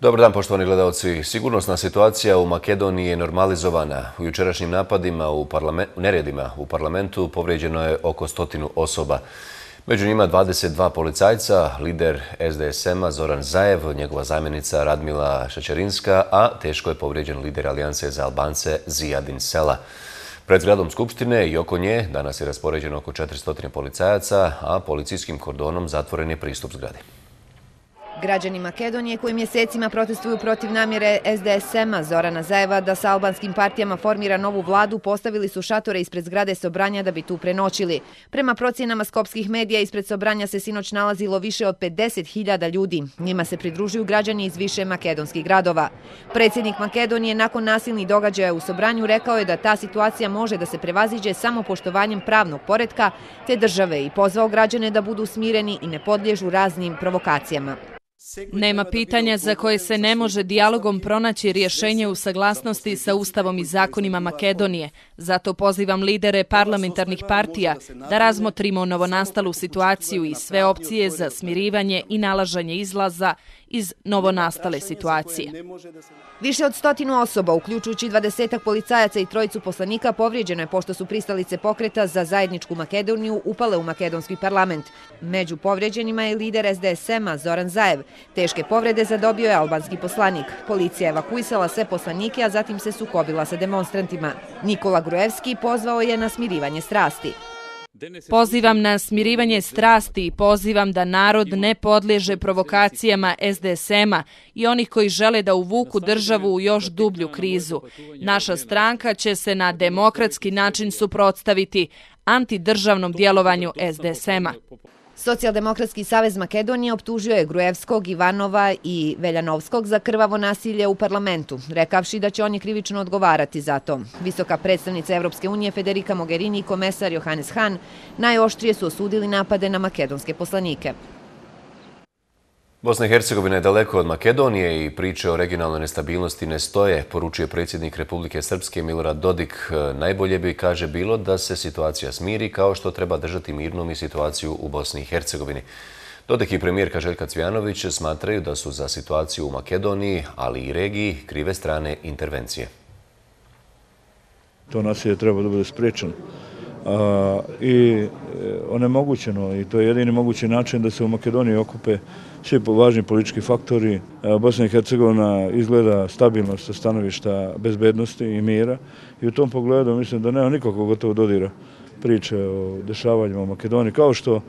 Dobar dan, poštovani gledalci. Sigurnosna situacija u Makedoniji je normalizovana. U jučerašnjim napadima u neredima u parlamentu povređeno je oko stotinu osoba. Među njima 22 policajca, lider SDSM-a Zoran Zajev, njegova zamjenica Radmila Šećerinska, a teško je povređen lider Alijance za Albance Zijadin Sela. Pred zgradom Skupštine i oko nje danas je raspoređeno oko 400 policajaca, a policijskim kordonom zatvoren je pristup zgradi. Građani Makedonije koji mjesecima protestuju protiv namjere SDSM-a Zorana Zajeva da sa albanskim partijama formira novu vladu postavili su šatore ispred zgrade Sobranja da bi tu prenoćili. Prema procjenama skopskih medija ispred Sobranja se sinoć nalazilo više od 50.000 ljudi. Njima se pridružuju građani iz više makedonskih gradova. Predsjednik Makedonije nakon nasilnih događaja u Sobranju rekao je da ta situacija može da se prevaziđe samo poštovanjem pravnog poredka te države i pozvao građane da budu smireni i ne podlježu raznim provokacijama. Nema pitanja za koje se ne može dijalogom pronaći rješenje u saglasnosti sa Ustavom i zakonima Makedonije. Zato pozivam lidere parlamentarnih partija da razmotrimo novonastalu situaciju i sve opcije za smirivanje i nalažanje izlaza iz novonastale situacije. Više od stotinu osoba, uključujući dvadesetak policajaca i trojicu poslanika, povrijeđeno je pošto su pristalice pokreta za zajedničku Makedoniju upale u makedonski parlament. Među povrijeđenima je lider SDSM-a Zoran Zajev. Teške povrede zadobio je albanski poslanik. Policija je evakuisala sve poslanike, a zatim se sukobila sa demonstrantima. Nikola Gruevski pozvao je na smirivanje strasti. Pozivam na smirivanje strasti i pozivam da narod ne podliježe provokacijama SDSM-a i onih koji žele da uvuku državu u još dublju krizu. Naša stranka će se na demokratski način suprotstaviti antidržavnom djelovanju SDSM-a. Socijaldemokratski savez Makedonije optužio je Grujevskog, Ivanova i Veljanovskog za krvavo nasilje u parlamentu, rekavši da će oni krivično odgovarati za to. Visoka predstavnica Evropske unije Federika Mogherini i komesar Johannes Hahn najoštrije su osudili napade na makedonske poslanike. Bosna i Hercegovina je daleko od Makedonije i priče o regionalnoj nestabilnosti ne stoje, poručuje predsjednik Republike Srpske Milorad Dodik. E, najbolje bi, kaže, bilo da se situacija smiri kao što treba držati mirnom i situaciju u Bosni i Hercegovini. Dodik i premijerka Željka Cvjanović smatraju da su za situaciju u Makedoniji, ali i regiji, krive strane intervencije. To nasilje treba da bude spriječeno i e, onemogućeno i to je jedini mogući način da se u Makedoniji okupe svi važni politički faktori. E, Bosna i Hercegovina izgleda stabilno sa stanovišta bezbednosti i mira i u tom pogledu mislim da nema nikog gotovo dodira priče o dešavanjima u Makedoniji. Kao što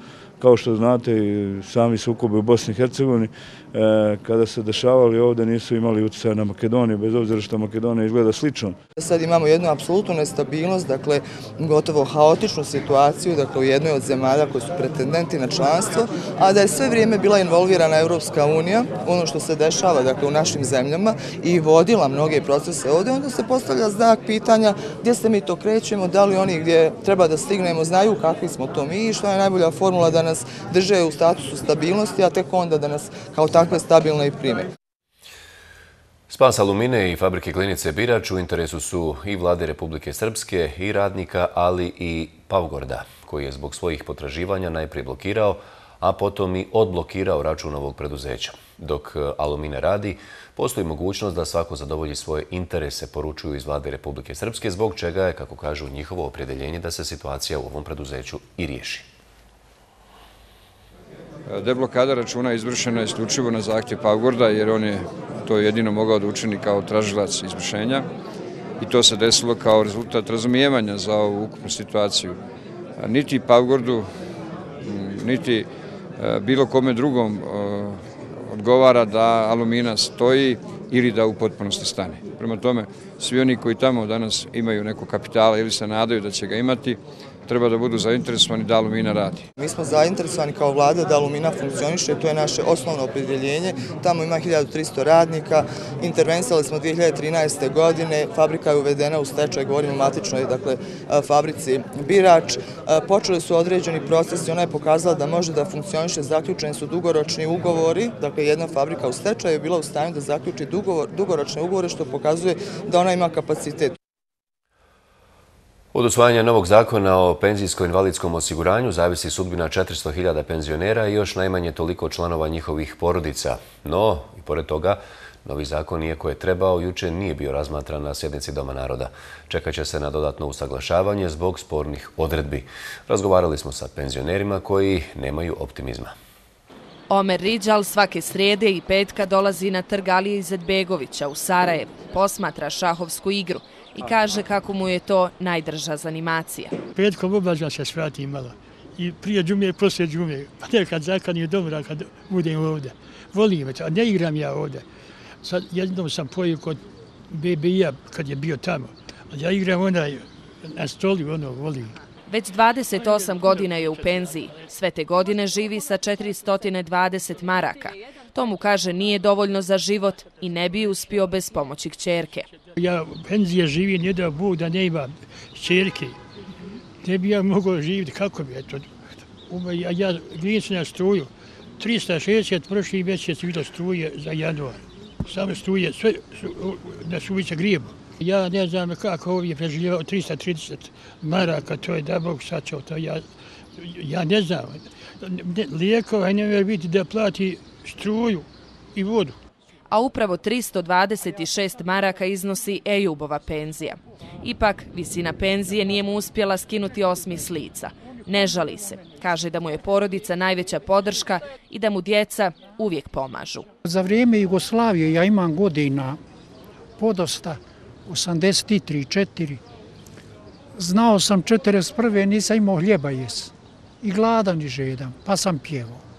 kao što znate i sami sukobi u Bosni i Hercegovini, e, kada se dešavali ovde nisu imali utjecaja na Makedoniju, bez obzira što Makedonija izgleda slično. Sad imamo jednu apsolutnu nestabilnost, dakle gotovo haotičnu situaciju, dakle u jednoj od zemalja koji su pretendenti na članstvo, a da je sve vrijeme bila involvirana Evropska unija, ono što se dešava dakle, u našim zemljama i vodila mnoge procese ovde, onda se postavlja znak pitanja gdje se mi to krećemo, da li oni gdje treba da stignemo, znaju kakvi smo to mi i što je najbolja formula da nas drže u statusu stabilnosti, a tek onda da nas kao takve stabilno i prime. Spas Alumine i fabrike klinice Birač u interesu su i vlade Republike Srpske i radnika, ali i Pavgorda, koji je zbog svojih potraživanja najprije blokirao, a potom i odblokirao račun ovog preduzeća. Dok e, Alumine radi, postoji mogućnost da svako zadovolji svoje interese, poručuju iz vlade Republike Srpske, zbog čega je, kako kažu, njihovo opredeljenje da se situacija u ovom preduzeću i riješi. Deblokada računa izvršena je isključivo na zahtje Pavgorda, jer on je to jedino mogao da učini kao tražilac izvršenja i to se desilo kao rezultat razumijevanja za ovu ukupnu situaciju. Niti Pavgordu, niti e, bilo kome drugom e, odgovara da alumina stoji ili da u potpunosti stane. Prema tome, svi oni koji tamo danas imaju neko kapitala ili se nadaju da će ga imati, treba da budu zainteresovani da Alumina radi. Mi smo zainteresovani kao vlada da Alumina funkcioniše, to je naše osnovno opredjeljenje. Tamo ima 1300 radnika, intervenisali smo 2013. godine, fabrika je uvedena u stečaj, govorimo o matičnoj dakle, fabrici Birač. Počeli su određeni procesi, ona je pokazala da može da funkcioniše, zaključeni su dugoročni ugovori, dakle jedna fabrika u stečaju je bila u stanju da zaključi dugoročne ugovore, što pokazuje da ona ima kapacitet. Od usvajanja novog zakona o penzijsko-invalidskom osiguranju zavisi sudbina 400.000 penzionera i još najmanje toliko članova njihovih porodica. No, i pored toga, novi zakon, iako je trebao, juče nije bio razmatran na sjednici Doma naroda. Čekaće se na dodatno usaglašavanje zbog spornih odredbi. Razgovarali smo sa penzionerima koji nemaju optimizma. Omer Riđal svake srede i petka dolazi na trg Alije Izetbegovića u Sarajevu, posmatra šahovsku igru i kaže kako mu je to najdrža zanimacija. Petkom oblaža se svrati malo. I prije džume i poslije džume. Pa nekad zakon je dobro kad budem ovdje. Volim već, a ne igram ja ovdje. Sad jednom sam pojio kod BBI-a kad je bio tamo. A ja igram onaj na stoli, ono, volim. Već 28 godina je u penziji. Sve te godine živi sa 420 maraka. To mu kaže nije dovoljno za život i ne bi uspio bez pomoći kćerke. Ja penzije živim, ne da Bog da ne ima kćerke. Ne bi ja mogao živjeti, kako bi je to? Ja, ja gledam na struju. 360 prošli mjesec vidio struje za januar. Samo struje, sve na suvice grijemo. Ja ne znam kako ovdje preživljavao 330 maraka, to je da Bog sačao to. Ja, ja ne znam. Lijekova ne može biti da plati struju i vodu. A upravo 326 maraka iznosi Ejubova penzija. Ipak, visina penzije nije mu uspjela skinuti osmi slica. Ne žali se. Kaže da mu je porodica najveća podrška i da mu djeca uvijek pomažu. Za vrijeme Jugoslavije ja imam godina podosta, 83-4. Znao sam 41. nisam imao hljeba jes. I gladan i žedan, pa sam pjevao.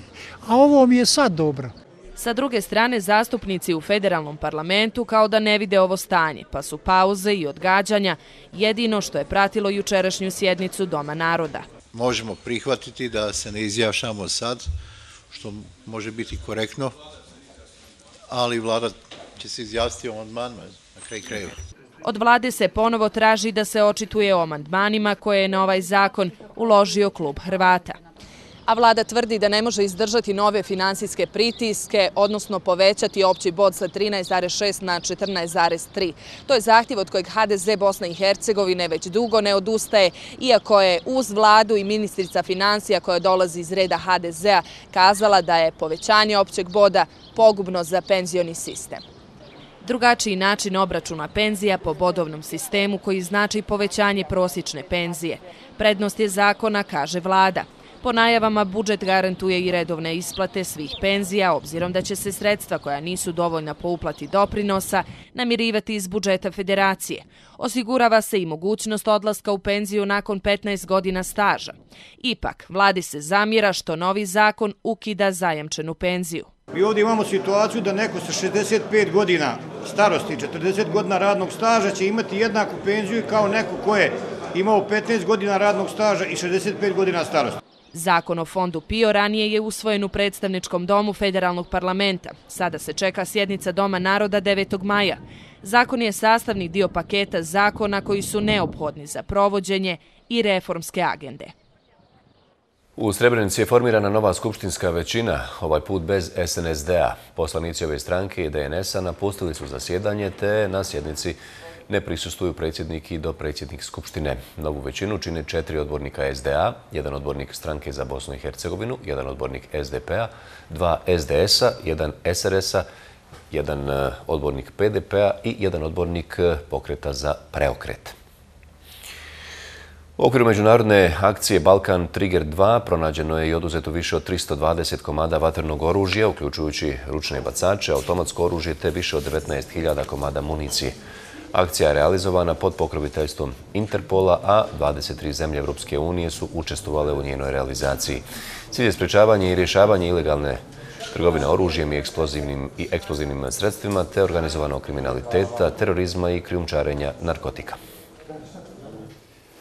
A ovo mi je sad dobro. Sa druge strane, zastupnici u federalnom parlamentu kao da ne vide ovo stanje, pa su pauze i odgađanja jedino što je pratilo jučerašnju sjednicu Doma naroda. Možemo prihvatiti da se ne izjašamo sad, što može biti korektno, ali vlada će se izjaviti o amandmanima na kraj krajeva. Od vlade se ponovo traži da se očituje o amandmanima koje je na ovaj zakon uložio klub Hrvata. A vlada tvrdi da ne može izdržati nove finansijske pritiske, odnosno povećati opći bod sa 13,6 na 14,3. To je zahtjev od kojeg HDZ Bosna i Hercegovine već dugo ne odustaje, iako je uz vladu i ministrica financija koja dolazi iz reda HDZ-a kazala da je povećanje općeg boda pogubno za penzioni sistem. Drugačiji način obračuna penzija po bodovnom sistemu koji znači povećanje prosječne penzije. Prednost je zakona, kaže vlada. Po najavama budžet garantuje i redovne isplate svih penzija, obzirom da će se sredstva koja nisu dovoljna po uplati doprinosa namirivati iz budžeta federacije. Osigurava se i mogućnost odlaska u penziju nakon 15 godina staža. Ipak, vladi se zamira što novi zakon ukida zajamčenu penziju. Mi ovdje imamo situaciju da neko sa 65 godina starosti, 40 godina radnog staža će imati jednaku penziju kao neko ko je imao 15 godina radnog staža i 65 godina starosti. Zakon o fondu PIO ranije je usvojen u predstavničkom domu federalnog parlamenta. Sada se čeka sjednica Doma naroda 9. maja. Zakon je sastavni dio paketa zakona koji su neophodni za provođenje i reformske agende. U Srebrenici je formirana nova skupštinska većina, ovaj put bez SNSD-a. Poslanici ove stranke i DNS-a napustili su zasjedanje te na sjednici ne prisustuju predsjednik i do predsjednik Skupštine. Novu većinu čine četiri odbornika SDA, jedan odbornik stranke za Bosnu i Hercegovinu, jedan odbornik SDP-a, dva SDS-a, jedan SRS-a, jedan e, odbornik PDP-a i jedan odbornik e, pokreta za preokret. U okviru međunarodne akcije Balkan Trigger 2 pronađeno je i oduzeto više od 320 komada vatrenog oružja, uključujući ručne bacače, automatsko oružje te više od 19.000 komada municije. Akcija je realizovana pod pokroviteljstvom Interpola, a 23 zemlje Evropske unije su učestvovale u njenoj realizaciji. Cilj je sprečavanje i rješavanje ilegalne trgovine oružjem i eksplozivnim, i eksplozivnim sredstvima te organizovanog kriminaliteta, terorizma i krijumčarenja narkotika.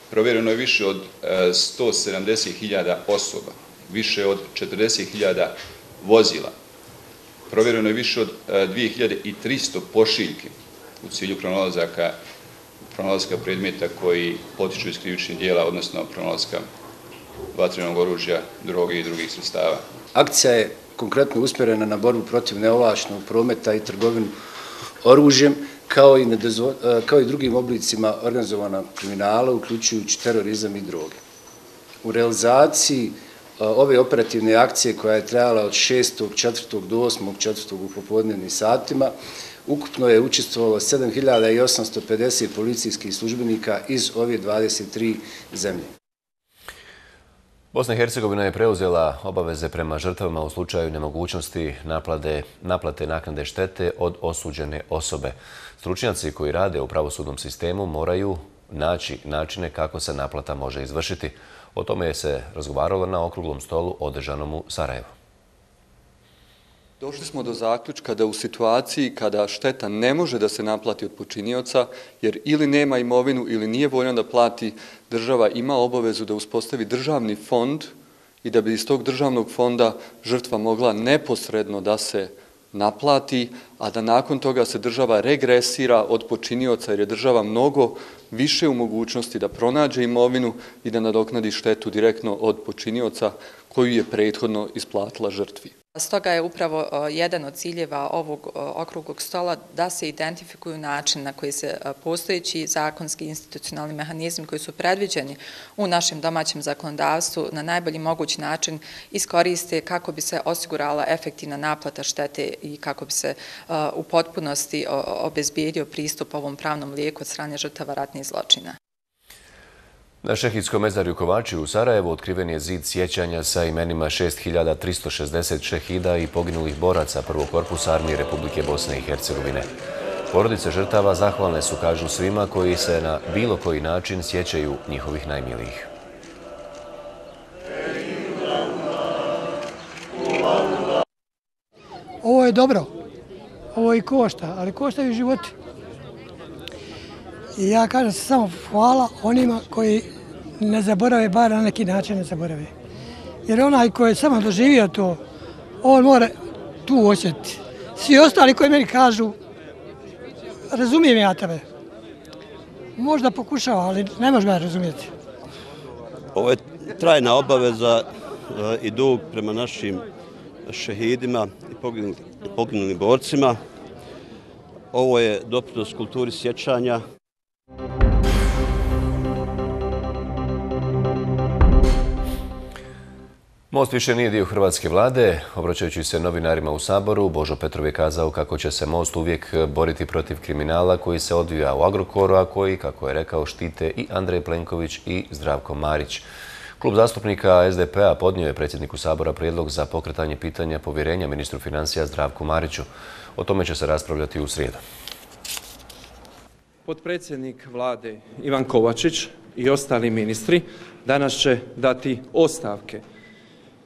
Provjereno je više od e, 170.000 osoba, više od 40.000 vozila. Provjereno je više od e, 2.300 pošiljki pošiljke u cilju pronalazaka pronalazka predmeta koji potiču iz krivičnih dijela, odnosno pronalazka vatrenog oružja, droge i drugih sredstava. Akcija je konkretno usmjerena na borbu protiv neovlašnog prometa i trgovinu oružjem, kao i, nedozvo, e, kao i drugim oblicima organizovana kriminala, uključujući terorizam i droge. U realizaciji ove operativne akcije koja je trajala od 6. 4. do 8. 4. u popodnevnim satima, ukupno je učestvovalo 7850 policijskih službenika iz ove 23 zemlje. Bosna i Hercegovina je preuzela obaveze prema žrtvama u slučaju nemogućnosti naplate naknade štete od osuđene osobe. Stručnjaci koji rade u pravosudnom sistemu moraju naći načine kako se naplata može izvršiti. O tome je se razgovaralo na okruglom stolu održanom u Sarajevu. Došli smo do zaključka da u situaciji kada šteta ne može da se naplati od počinioca, jer ili nema imovinu ili nije voljan da plati, država ima obavezu da uspostavi državni fond i da bi iz tog državnog fonda žrtva mogla neposredno da se naplati, a da nakon toga se država regresira od počinioca, jer je država mnogo više u mogućnosti da pronađe imovinu i da nadoknadi štetu direktno od počinioca koju je prethodno isplatila žrtvi. Stoga je upravo e, jedan od ciljeva ovog e, okrugog stola da se identifikuju način na koji se e, postojeći zakonski institucionalni mehanizmi koji su predviđeni u našem domaćem zakonodavstvu na najbolji mogući način iskoriste kako bi se osigurala efektivna naplata štete i kako bi se u potpunosti obezbijedio pristup ovom pravnom lijeku od strane žrtava ratnih zločina. Na šehidskom mezarju Kovači u Sarajevu otkriven je zid sjećanja sa imenima 6360 šehida i poginulih boraca prvog korpusa Armije Republike Bosne i Hercegovine. Porodice žrtava zahvalne su, kažu svima, koji se na bilo koji način sjećaju njihovih najmilijih. Ovo je dobro. Ovo i košta, ali koštaju životi. I ja kažem se samo hvala onima koji ne zaborave, bar na neki način ne zaborave. Jer onaj koji je samo doživio to, on mora tu osjetiti. Svi ostali koji meni kažu, razumijem ja tebe. Možda pokušava, ali ne može me razumijeti. Ovo je trajna obaveza e, i dug prema našim šehidima i poginulim borcima. Ovo je doprinos kulturi sjećanja. Most više nije dio Hrvatske vlade. Obraćajući se novinarima u Saboru, Božo Petrov je kazao kako će se Most uvijek eh, boriti protiv kriminala koji se odvija u Agrokoru, a koji, kako je rekao, štite i Andrej Plenković i Zdravko Marić. Klub zastupnika SDP-a podnio je predsjedniku Sabora prijedlog za pokretanje pitanja povjerenja ministru financija Zdravku Mariću. O tome će se raspravljati u srijedu. Podpredsjednik vlade Ivan Kovačić i ostali ministri danas će dati ostavke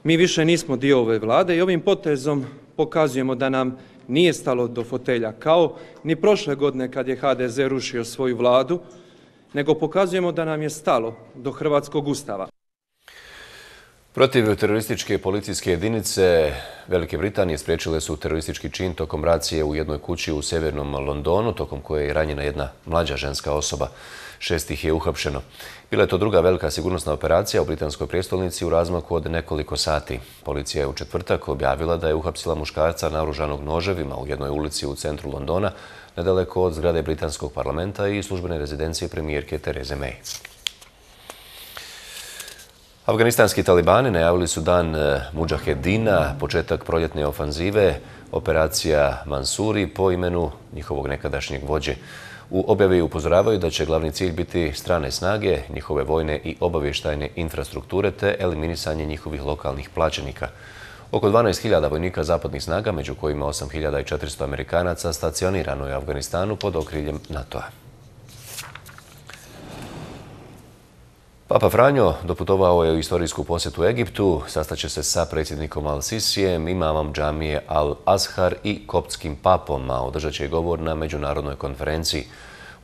Mi više nismo dio ove vlade i ovim potezom pokazujemo da nam nije stalo do fotelja kao ni prošle godine kad je HDZ rušio svoju vladu, nego pokazujemo da nam je stalo do Hrvatskog ustava. Protiv terorističke policijske jedinice Velike Britanije spriječile su teroristički čin tokom racije u jednoj kući u severnom Londonu, tokom koje je ranjena jedna mlađa ženska osoba. Šest ih je uhapšeno. Bila je to druga velika sigurnosna operacija u britanskoj prijestolnici u razmaku od nekoliko sati. Policija je u četvrtak objavila da je uhapsila muškarca naoružanog noževima u jednoj ulici u centru Londona, nedaleko od zgrade britanskog parlamenta i službene rezidencije premijerke Tereze May. Afganistanski talibani najavili su dan e, Mujahedina, početak proljetne ofanzive, operacija Mansuri po imenu njihovog nekadašnjeg vođe. U objavi upozoravaju da će glavni cilj biti strane snage, njihove vojne i obavještajne infrastrukture te eliminisanje njihovih lokalnih plaćenika. Oko 12.000 vojnika zapadnih snaga, među kojima 8.400 amerikanaca, stacionirano je u Afganistanu pod okriljem NATO-a. Papa Franjo doputovao je u istorijsku posjetu Egiptu, sastaće se sa predsjednikom Al-Sisijem, imamom džamije Al-Azhar i koptskim papom, a održat će govor na međunarodnoj konferenciji.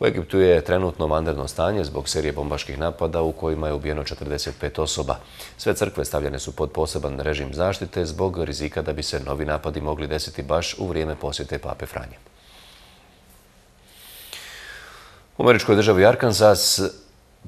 U Egiptu je trenutno vanredno stanje zbog serije bombaških napada u kojima je ubijeno 45 osoba. Sve crkve stavljene su pod poseban režim zaštite zbog rizika da bi se novi napadi mogli desiti baš u vrijeme posjete Pape Franje. U američkoj državi Arkansas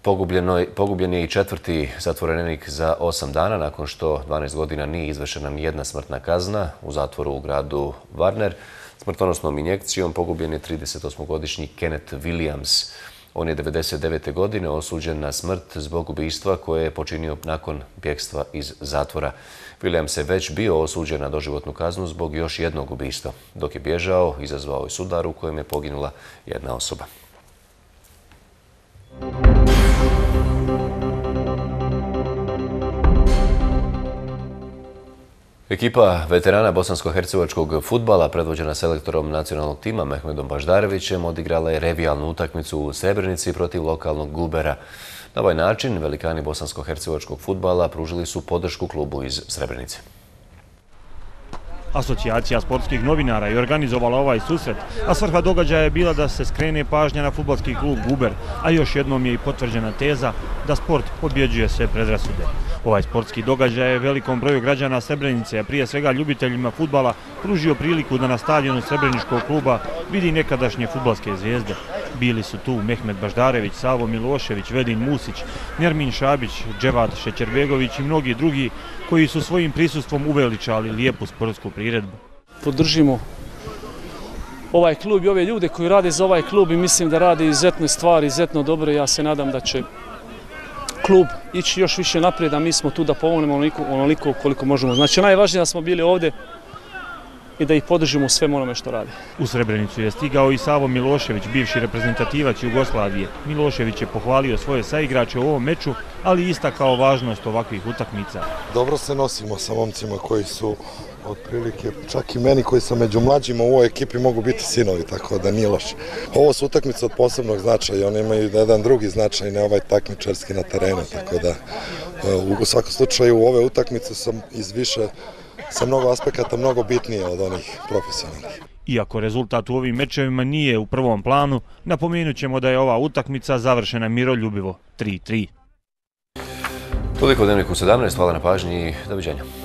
Pogubljen je i četvrti zatvorenik za osam dana nakon što 12 godina nije izvršena ni jedna smrtna kazna u zatvoru u gradu Warner. Smrtonosnom injekcijom pogubljen je 38-godišnji Kenneth Williams. On je 99. godine osuđen na smrt zbog ubijstva koje je počinio nakon bjekstva iz zatvora. Williams je već bio osuđen na doživotnu kaznu zbog još jednog ubijstva. Dok je bježao, izazvao je sudar u kojem je poginula jedna osoba. Ekipa veterana bosansko-hercevačkog futbala, predvođena selektorom nacionalnog tima Mehmedom Baždarevićem, odigrala je revijalnu utakmicu u Srebrenici protiv lokalnog Gubera. Na ovaj način, velikani bosansko-hercevačkog futbala pružili su podršku klubu iz Srebrenice. Asocijacija sportskih novinara je organizovala ovaj susret, a svrha događaja je bila da se skrene pažnja na futbalski klub Guber, a još jednom je i potvrđena teza da sport pobjeđuje sve predrasude. Ovaj sportski događaj je velikom broju građana Srebrenice, a prije svega ljubiteljima futbala, pružio priliku da na stadionu Srebreničkog kluba vidi nekadašnje futbalske zvijezde. Bili su tu Mehmet Baždarević, Savo Milošević, Vedin Musić, Njermin Šabić, Dževad Šećerbegović i mnogi drugi koji su svojim prisustvom uveličali lijepu sportsku priredbu. Podržimo ovaj klub i ove ljude koji rade za ovaj klub i mislim da rade izuzetne stvari, izuzetno dobro. Ja se nadam da će klub ići još više naprijed, a mi smo tu da pomognemo onoliko, onoliko koliko možemo. Znači najvažnije da smo bili ovdje i da ih podržimo sve onome što radi. U Srebrenicu je stigao i Savo Milošević, bivši reprezentativac Jugoslavije. Milošević je pohvalio svoje saigrače u ovom meču, ali ista kao važnost ovakvih utakmica. Dobro se nosimo sa momcima koji su otprilike, čak i meni koji sam među mlađima u ovoj ekipi mogu biti sinovi, tako da nije loše. Ovo su utakmice od posebnog značaja oni imaju jedan drugi značaj, ne ovaj takmičarski na terenu, tako da u svakom slučaju ove utakmice sam iz više sa mnogo aspekata mnogo bitnije od onih profesionalnih. Iako rezultat u ovim mečevima nije u prvom planu, napomenut ćemo da je ova utakmica završena miroljubivo 3-3. Toliko u Dnevniku 17, hvala na pažnji i doviđenja.